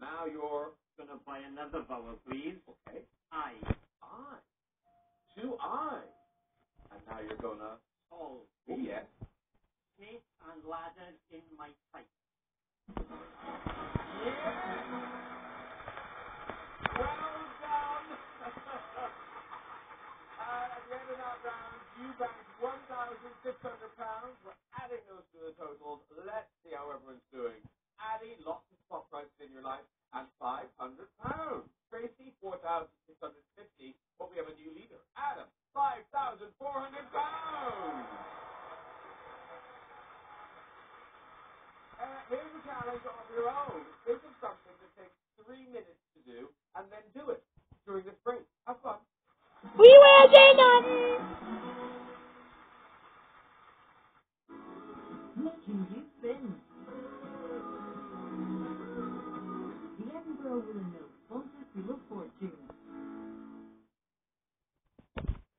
now you're Gonna buy another vowel, please. okay. I. I. Two eyes. And now you're gonna. Oh, Oh yes. snake and ladder in my sight. Well done. uh, at the end of that round, you banked one thousand six hundred pounds. We're adding those to the totals. Let's see how everyone's doing your life at 500 pounds. Tracy, 4,650. But we have a new leader, Adam, 5,400 pounds. Uh, here's a challenge of your own. This is something that takes three minutes to do and then do it during this break. Have fun. We will do nothing. What can you spend? Oh, no.